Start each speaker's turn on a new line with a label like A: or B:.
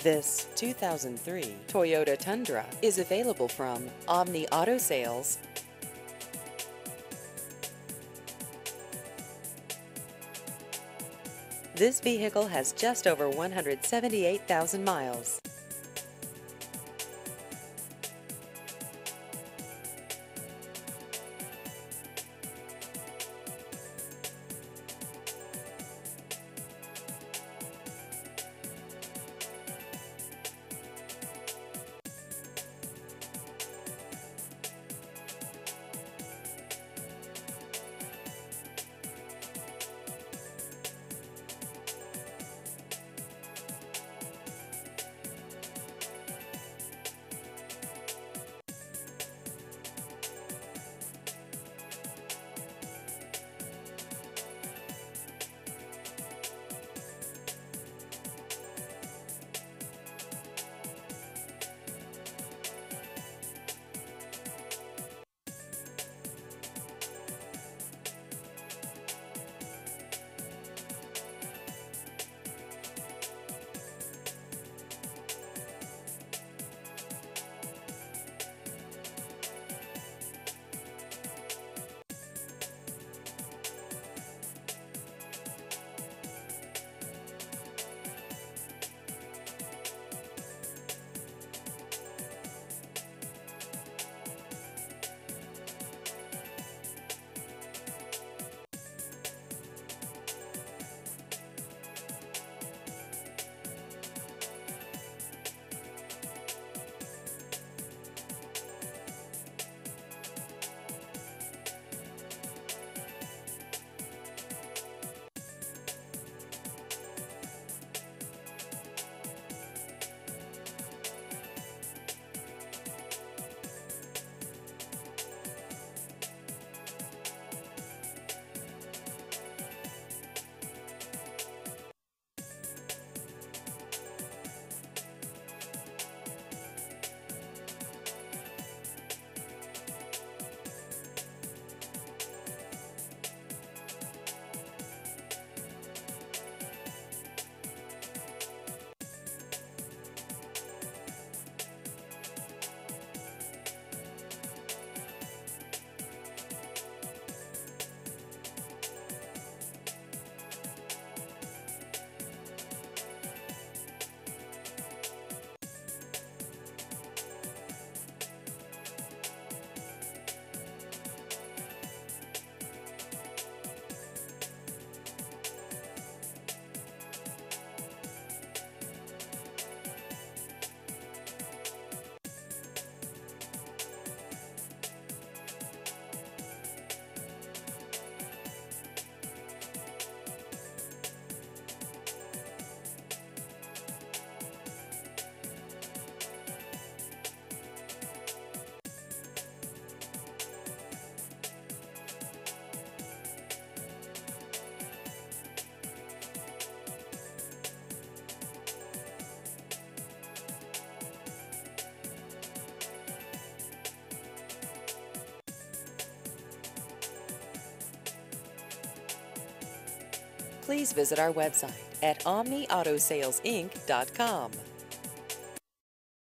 A: This 2003 Toyota Tundra is available from Omni Auto Sales. This vehicle has just over 178,000 miles. Please visit our website at omniautosalesinc.com.